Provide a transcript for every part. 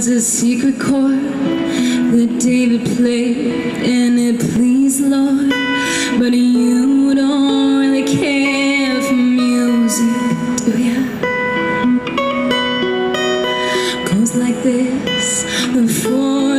was a secret chord that David played, and it pleased Lord, but you Before.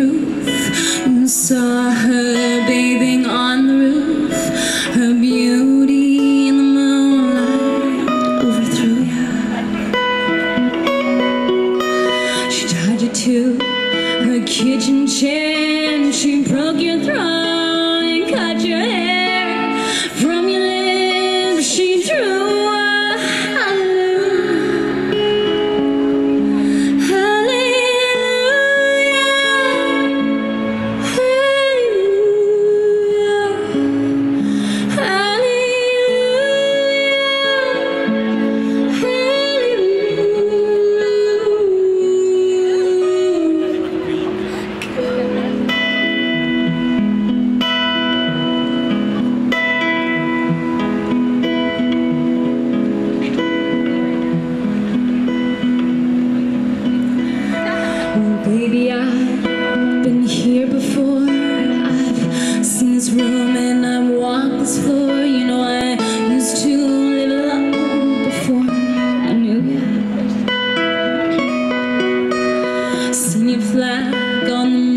proof and saw her Baby, I've been here before. I've seen this room and I've walked this floor. You know, I used to live alone before I knew you. Seen your flag on the